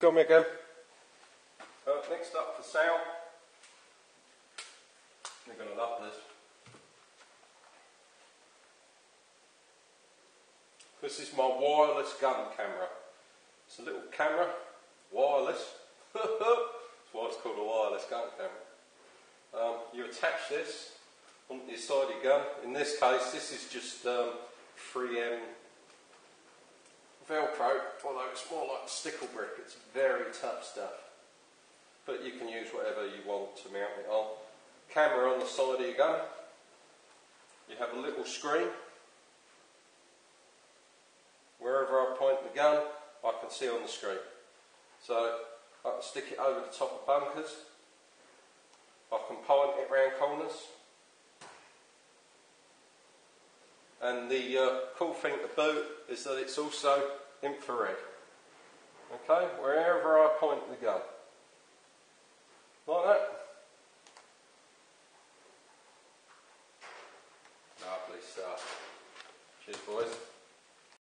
Come again. Uh, next up for sale. You're going to love this. This is my wireless gun camera. It's a little camera, wireless. That's why it's called a wireless gun camera. Um, you attach this onto the side of your gun. In this case, this is just um, 3M Velcro, although it's more like stickle brick, it's very tough stuff. But you can use whatever you want to mount it on. Camera on the side of your gun. You have a little screen. Wherever I point the gun, I can see on the screen. So I can stick it over the top of bunkers. I can point it round corners. And the uh, cool thing to boot is that it's also infrared. Okay, wherever I point the gun. Like that. Lovely stuff. Cheers boys.